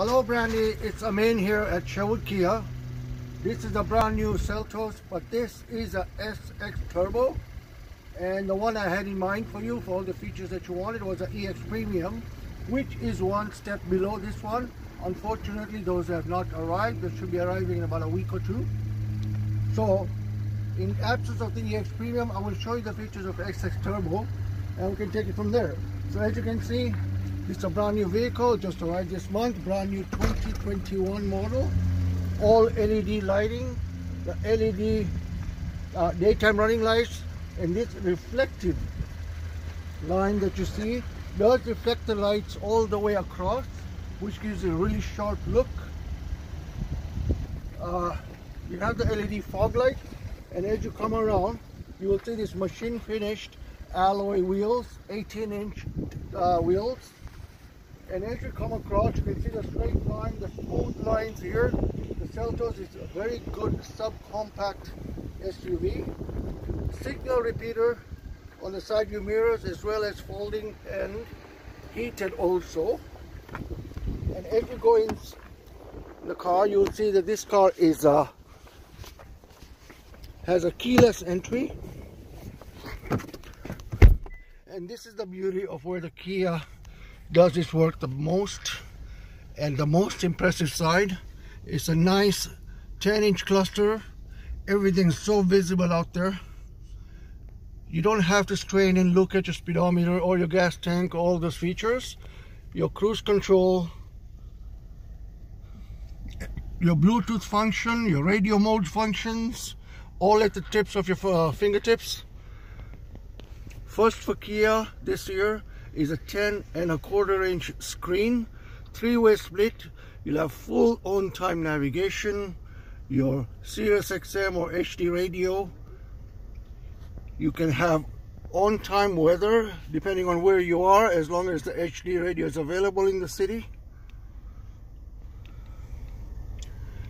Hello Brandy, it's Amin here at Sherwood Kia. This is a brand new Seltos, but this is a SX Turbo. And the one I had in mind for you, for all the features that you wanted, was an EX Premium, which is one step below this one. Unfortunately, those have not arrived. They should be arriving in about a week or two. So, in absence of the EX Premium, I will show you the features of SX Turbo, and we can take it from there. So as you can see, it's a brand new vehicle, just arrived this month, brand new 2021 model all LED lighting, the LED uh, daytime running lights, and this reflective line that you see does reflect the lights all the way across, which gives a really sharp look. Uh, you have the LED fog light, and as you come around, you will see this machine finished alloy wheels, 18 inch uh, wheels. And as you come across, you can see the straight line, the smooth lines here, the Seltos is a very good subcompact SUV. Signal repeater on the side view mirrors as well as folding and heated also. And as you go in the car, you'll see that this car is uh, has a keyless entry. And this is the beauty of where the Kia does this work the most and the most impressive side is a nice 10 inch cluster. Everything's so visible out there. You don't have to strain and look at your speedometer or your gas tank, all those features. Your cruise control, your Bluetooth function, your radio mode functions, all at the tips of your uh, fingertips. First for Kia this year is a 10 and a quarter inch screen, three-way split You'll have full on-time navigation, your Sirius XM or HD radio. You can have on-time weather depending on where you are as long as the HD radio is available in the city.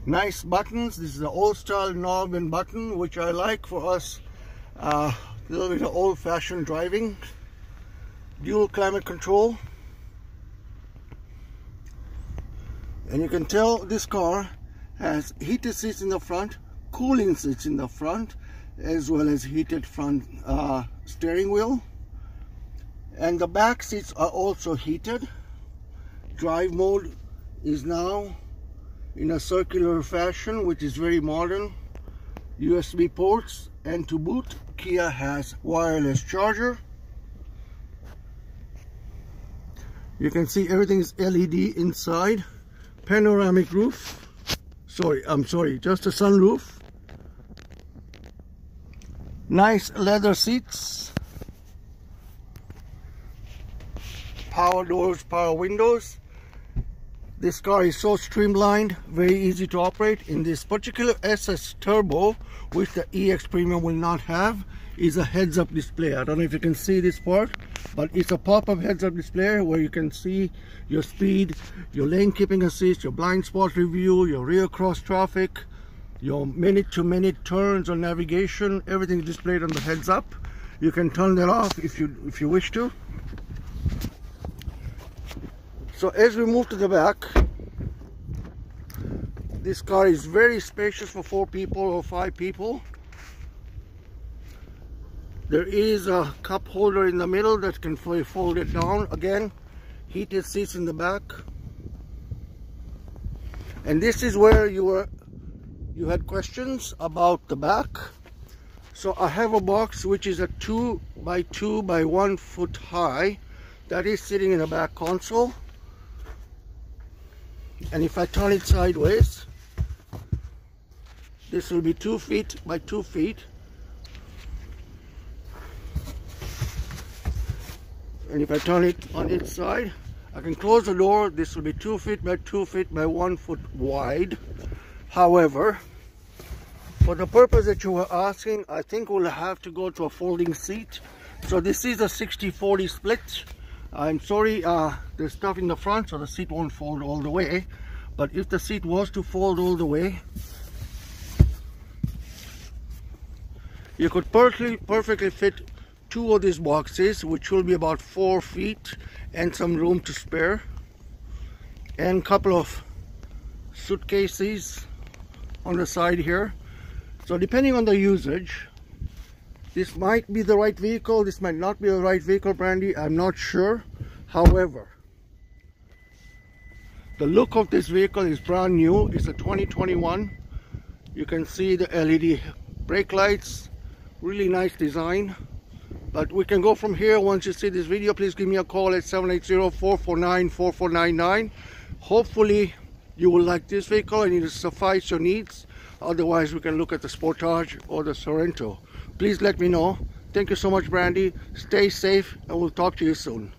Nice buttons. This is the old style knob and button which I like for us uh, a little bit of old-fashioned driving. Dual climate control. and you can tell this car has heated seats in the front cooling seats in the front as well as heated front uh, steering wheel. And the back seats are also heated. Drive mode is now in a circular fashion which is very modern. USB ports and to boot Kia has wireless charger you can see everything is LED inside. Panoramic roof. Sorry I'm sorry just a sunroof. Nice leather seats. Power doors power windows. This car is so streamlined very easy to operate. In this particular SX Turbo which the EX Premium will not have is a heads-up display. I don't know if you can see this part, but it's a pop-up heads-up display where you can see your speed, your lane keeping assist, your blind spot review, your rear cross traffic, your minute-to-minute -minute turns or navigation. Everything is displayed on the heads-up. You can turn that off if you if you wish to. So as we move to the back, this car is very spacious for four people or five people. There is a cup holder in the middle that can fold it down. Again, heated seats in the back. And this is where you were you had questions about the back. So I have a box which is a two by two by one foot high that is sitting in the back console. And if I turn it sideways, this will be two feet by two feet and if I turn it on its side I can close the door. This will be two feet by two feet by one foot wide. However for the purpose that you were asking I think we'll have to go to a folding seat. So this is a 60-40 split. I'm sorry uh, there's stuff in the front so the seat won't fold all the way. But if the seat was to fold all the way you could perfectly perfectly fit two of these boxes which will be about four feet and some room to spare and couple of suitcases on the side here. So depending on the usage this might be the right vehicle this might not be the right vehicle brandy i'm not sure. However the look of this vehicle is brand new it's a 2021 you can see the led brake lights really nice design but we can go from here. Once you see this video please give me a call at 780-449-4499 hopefully you will like this vehicle and it will suffice your needs. Otherwise we can look at the Sportage or the Sorento. Please let me know. Thank you so much Brandy. Stay safe and we'll talk to you soon